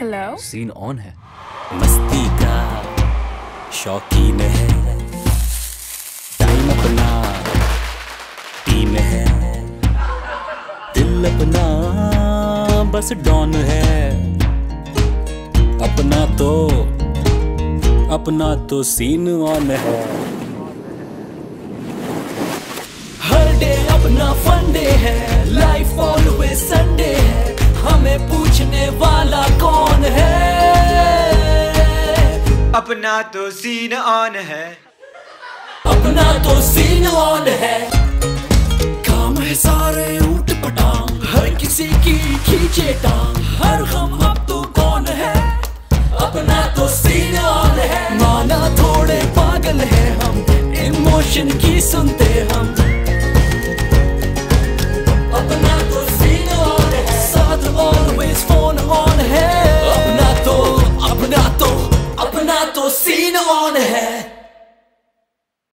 Hello scene on है। मस्ती का शौकीन है। टाइम अपना टीम है। दिल अपना बस डॉन है। अपना तो अपना तो सीन ऑन है। हर डे अपना फन डे है। लाइफ हमें पूछने वाला कौन है? अपना तो सीन ऑन है। अपना तो सीन ऑन है। काम है सारे ऊट पटांग हर किसी की खींचे टांग। हर हम अब तो कौन है? अपना तो सीन ऑन है। माना थोड़े पागल है हम इमोशन की सुनते हम अपना तो सीन ऑन है